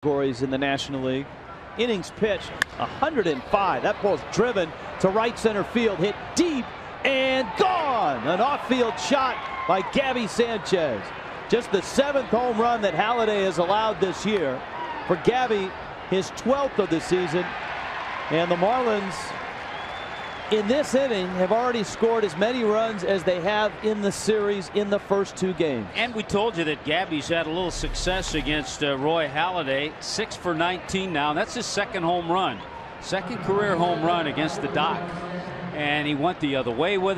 categories in the National League. Innings pitched 105. That ball's driven to right center field, hit deep and gone. An off-field shot by Gaby Sanchez. Just the seventh home run that Halladay has allowed this year. For Gaby, his 12th of the season. And the Marlins in this inning have already scored as many runs as they have in the series in the first two games. And we told you that Gaby's had a little success against uh, Roy Halladay. Six for 19 now. That's his second home run. Second career home run against the Doc. And he went the other way with it.